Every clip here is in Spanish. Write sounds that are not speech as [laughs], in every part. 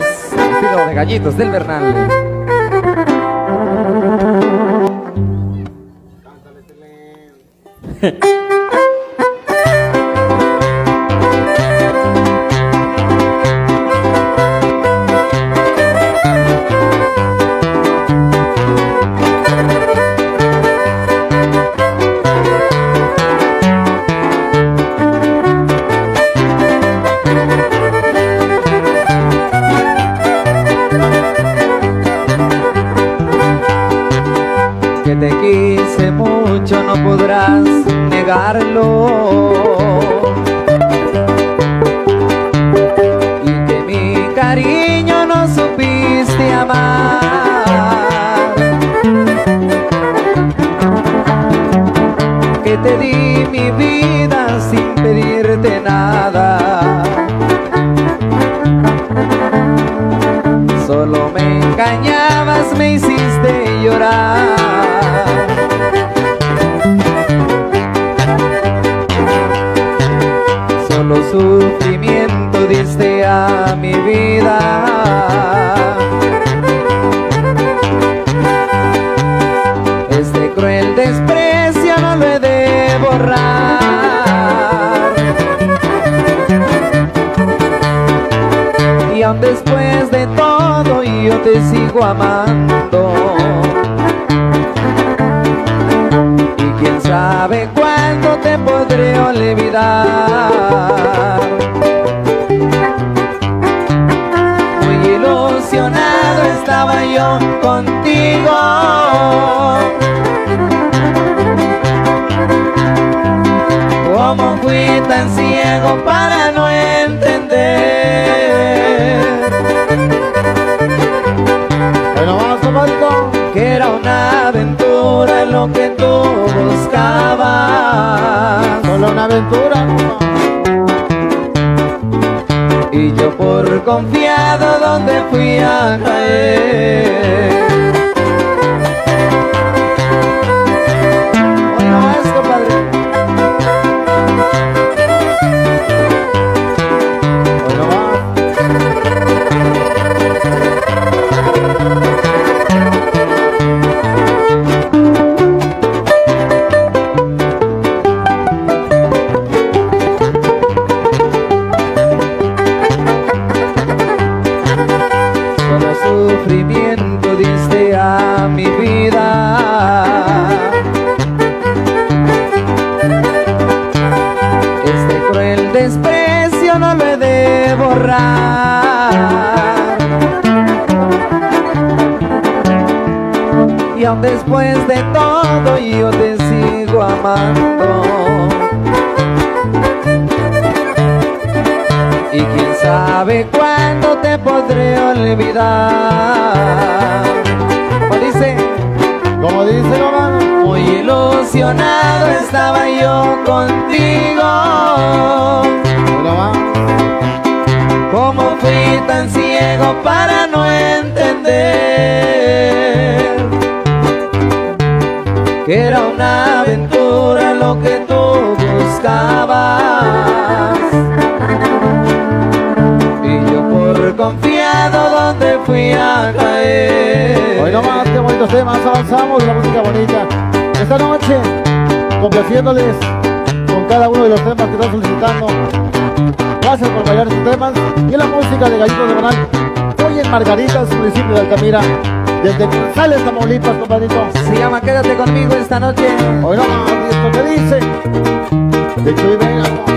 Estilo de gallitos del Bernal. [laughs] Y después de todo yo te sigo amando. Y quién sabe cuándo te podré olvidar. Muy ilusionado estaba yo contigo. ¿Cómo fui tan ciego para yo por confiado donde fui a caer. Desprecio no lo he de borrar. Y aun después de todo yo te sigo amando. Y quién sabe cuándo te podré olvidar. Como dice, Como dice lo mano. muy ilusionado estaba yo contigo. Para no entender? Que era una aventura lo que tú buscabas. Y yo por confiado donde fui a caer. Hoy nomás, qué bonitos temas, avanzamos la música bonita. Esta noche, complaciéndoles con cada uno de los temas que están solicitando. Gracias por bailar estos temas y la música de Gallitos de Banal. Margaritas, municipio de Altamira, desde González, Tamaulipas, compadrito. Se llama Quédate conmigo esta noche. Hoy y esto que dice. De Chuy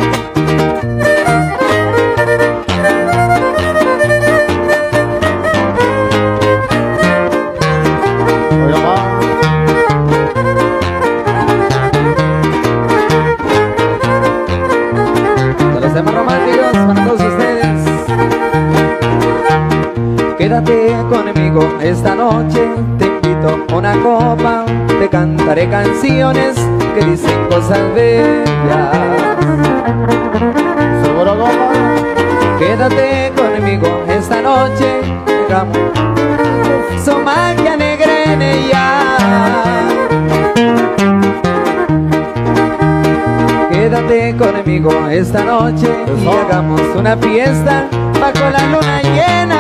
Quédate conmigo esta noche, te invito a una copa, te cantaré canciones que dicen cosas bellas. Quédate conmigo esta noche, su magia negra en ella. Quédate conmigo esta noche y hagamos una fiesta bajo la luna llena.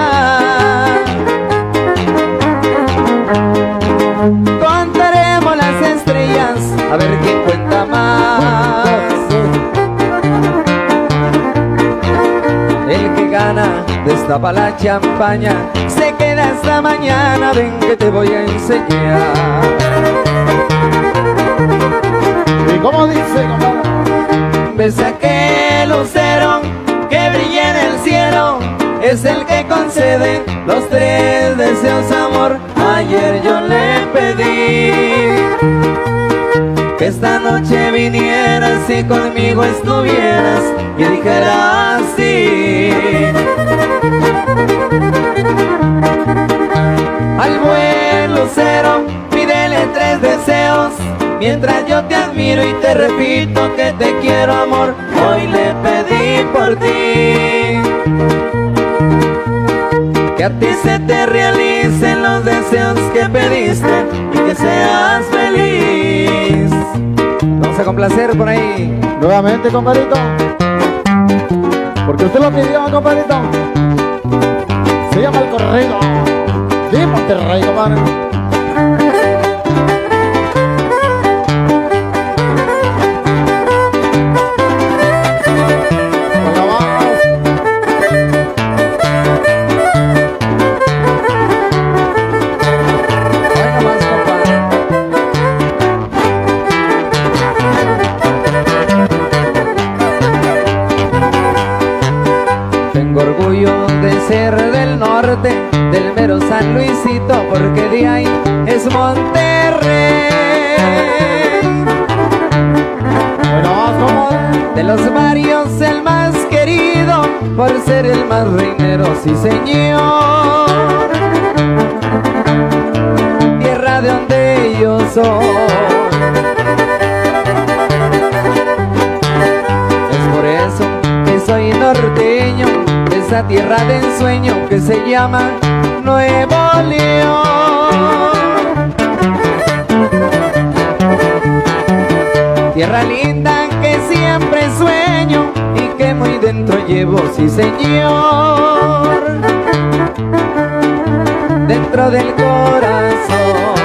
Destapa la champaña, se queda hasta mañana, ven que te voy a enseñar. ¿Y cómo dice, compadre? Ves aquel lucero que brilla en el cielo, es el que concede los tres deseos, amor. Ayer yo le pedí que esta noche vinieras y conmigo estuvieras y dijeras sí. Al buen lucero pídele tres deseos Mientras yo te admiro y te repito que te quiero amor Hoy le pedí por ti Que a ti se te realicen los deseos que pediste Y que seas feliz Vamos a complacer por ahí Nuevamente, compadrito. Porque usted lo pidió, compadrito. Se llama el corrido. De Monterrey, compadre. Monterrey. Bueno. De los varios el más querido, por ser el más reinero, sí señor. Tierra de donde yo soy. Es por eso que soy norteño, de esa tierra de ensueño que se llama Nuevo León. Tierra linda que siempre sueño y que muy dentro llevo, sí señor. Dentro del corazón.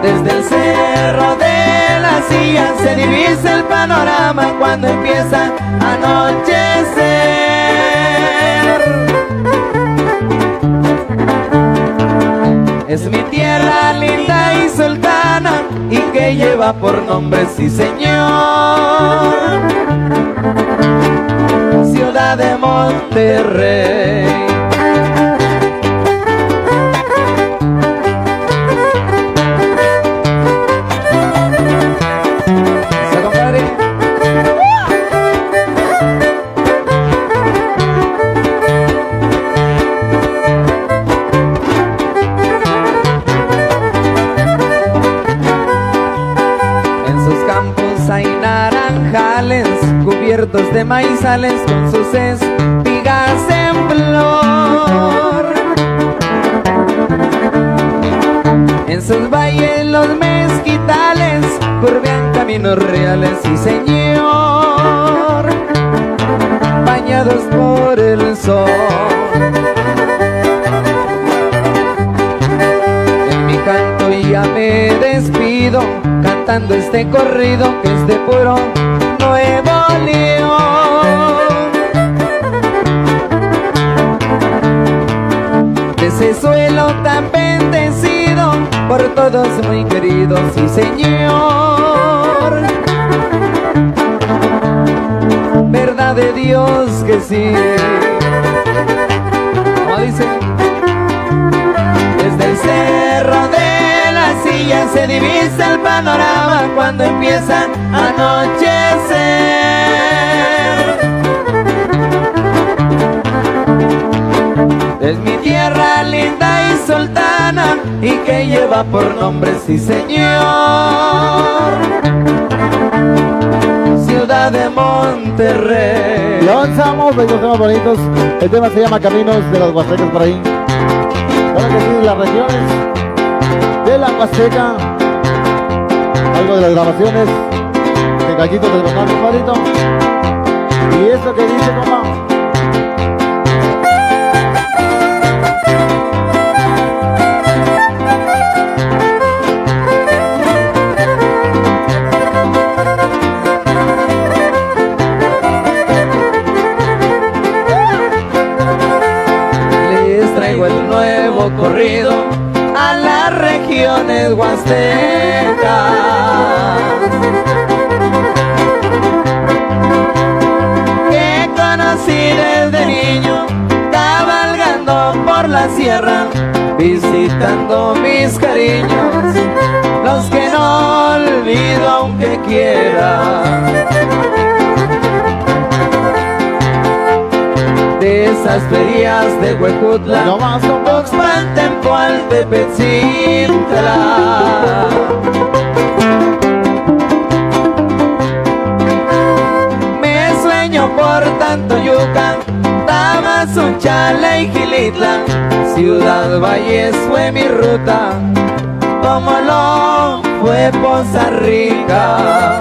Desde el cerro de la silla se divisa el panorama cuando empieza a anochecer. Lleva por nombre, sí señor, ciudad de Monterrey. Maizales con sus espigas en flor. En sus valles los mezquitales curvean caminos reales, sí señor, bañados por el sol. En mi canto ya me despido, cantando este corrido que es de puro Nuevo ese suelo tan bendecido, por todos muy queridos, sí señor. Verdad de Dios que sí. Como dice. Desde el cerro de la silla se divisa el panorama cuando empieza a anochecer. Linda y sultana y que lleva por nombre, sí señor, ciudad de Monterrey. Y avanzamos, bellos temas bonitos. El tema se llama Caminos de las Huastecas por ahí. Claro que sí, las regiones de la Huasteca. Algo de las grabaciones de Gallitos del Bernal, compadrito. Y esto que dice, compa. just one. De esas ferias de Huecutla, No más, más. Tuxpan, Tempoal, Tepetzintla. Me sueño por tanto Yucán, Tamazunchale y Gilitla, Ciudad Valles fue mi ruta, como lo fue Poza Rica.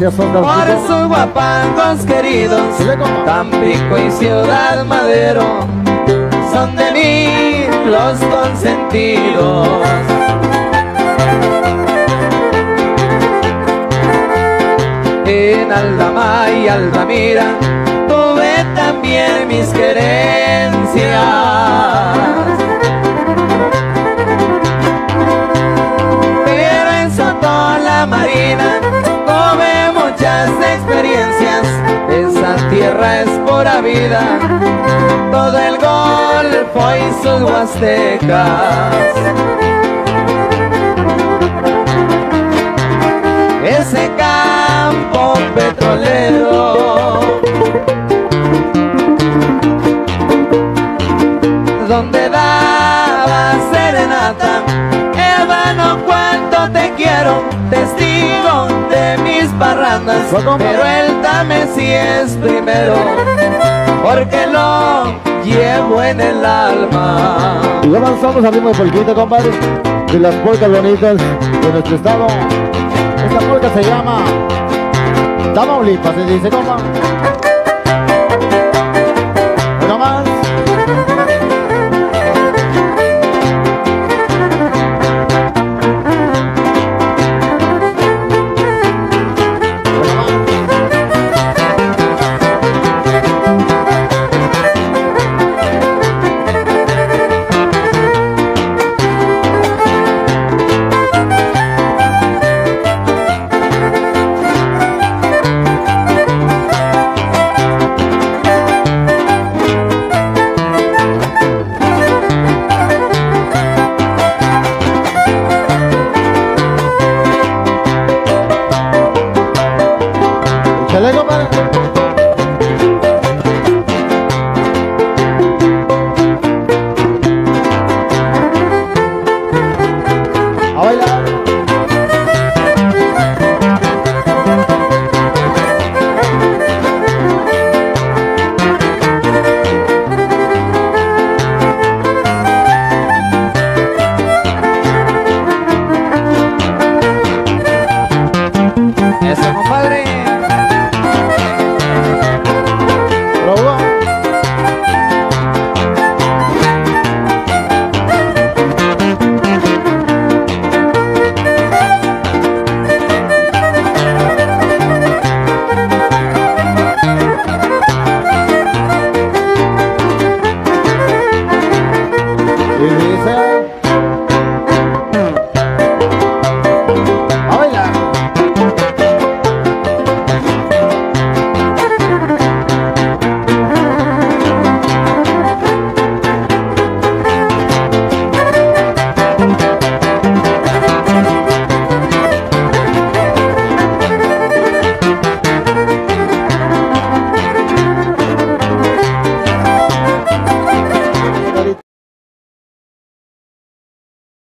Gracias, por sus guapangos queridos. Tampico y Ciudad Madero son de mí los consentidos. En Aldama y Altamira tuve también mis querencias. Vida, todo el golfo y sus huastecas. ese campo petrolero. Donde daba serenata. Hermano cuánto te quiero. Testigo de mis parrandas. Pero el dame si es primero porque lo llevo en el alma Y avanzamos al ritmo de compadre. De las polcas bonitas de nuestro estado. Esta polca se llama Tamaulipas, se dice, compa.